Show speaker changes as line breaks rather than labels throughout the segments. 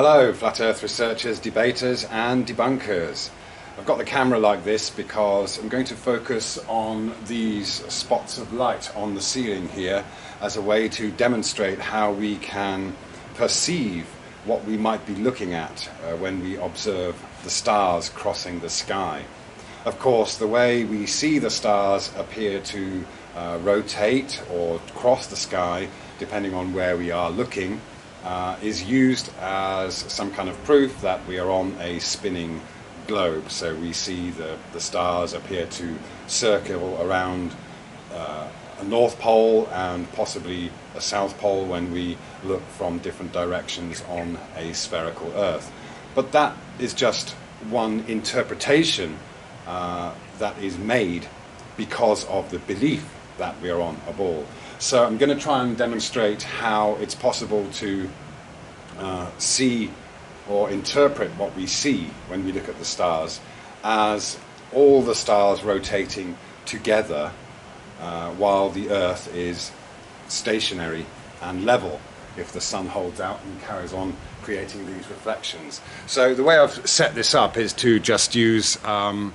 Hello, Flat Earth researchers, debaters, and debunkers. I've got the camera like this because I'm going to focus on these spots of light on the ceiling here as a way to demonstrate how we can perceive what we might be looking at uh, when we observe the stars crossing the sky. Of course, the way we see the stars appear to uh, rotate or cross the sky, depending on where we are looking, uh, is used as some kind of proof that we are on a spinning globe. So we see the, the stars appear to circle around uh, a north pole and possibly a south pole when we look from different directions on a spherical Earth. But that is just one interpretation uh, that is made because of the belief that we are on a ball. So I'm going to try and demonstrate how it's possible to uh, see or interpret what we see when we look at the stars as all the stars rotating together uh, while the Earth is stationary and level if the sun holds out and carries on creating these reflections. So the way I've set this up is to just use um,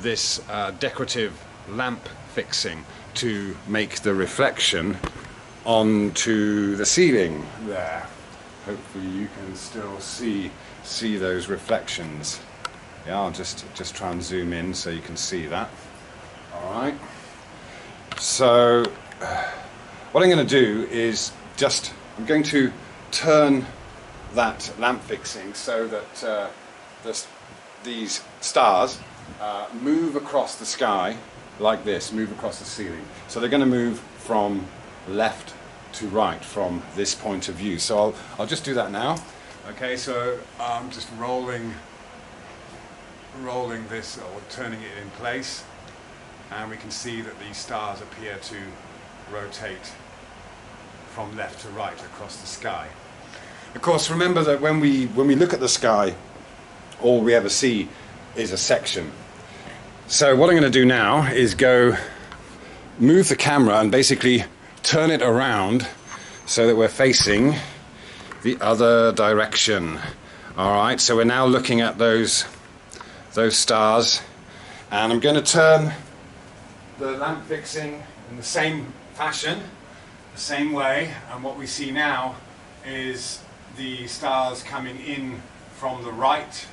this uh, decorative lamp fixing to make the reflection onto the ceiling there. Hopefully you can still see see those reflections. Yeah, I'll just just try and zoom in so you can see that. All right. So what I'm going to do is just I'm going to turn that lamp fixing so that uh, these stars uh, move across the sky like this, move across the ceiling. So they're going to move from left to right from this point of view. So I'll, I'll just do that now. Okay, so I'm just rolling, rolling this or turning it in place and we can see that these stars appear to rotate from left to right across the sky. Of course, remember that when we, when we look at the sky, all we ever see is a section. So what I'm going to do now is go move the camera and basically turn it around so that we're facing the other direction. All right, so we're now looking at those, those stars and I'm going to turn the lamp fixing in the same fashion, the same way, and what we see now is the stars coming in from the right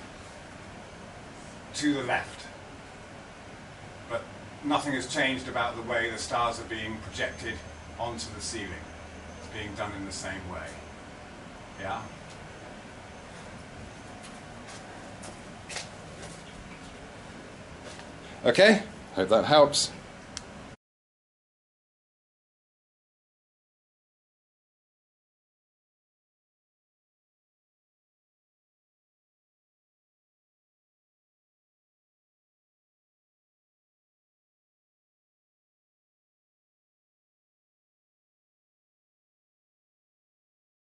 to the left. But nothing has changed about the way the stars are being projected onto the ceiling. It's being done in the same way. Yeah? Okay, hope that helps.